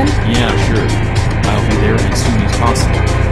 Yeah, sure. I'll be there as soon as possible.